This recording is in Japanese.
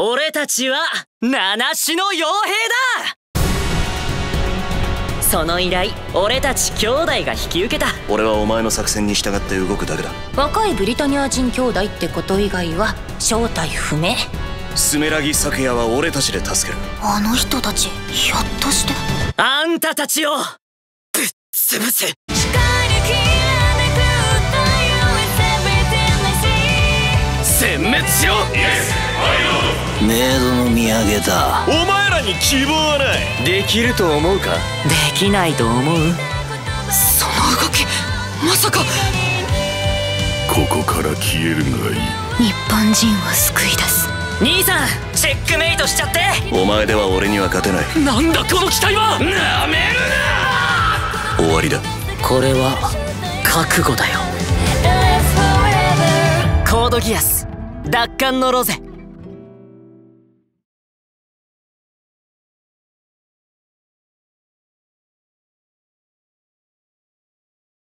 俺たちは七種の傭兵だ。その依頼俺たち兄弟が引き受けた。俺はお前の作戦に従って動くだけだ。若いブリタニア人兄弟ってこと以外は正体不明。スメラギ咲夜は俺たちで助ける。あの人たちひょっとして。あんたたちをぶっ潰す。殲滅しろメイドの土産だ。お前らに希望はない。できると思うか？できないと思う？その動きまさか。ここから消えるがいい。日本人を救い出す。兄さんチェックメイトしちゃって。お前では俺には勝てない。なんだこの機体は！なめる終わりだ。これは覚悟だよ。コードギアス奪還のロゼ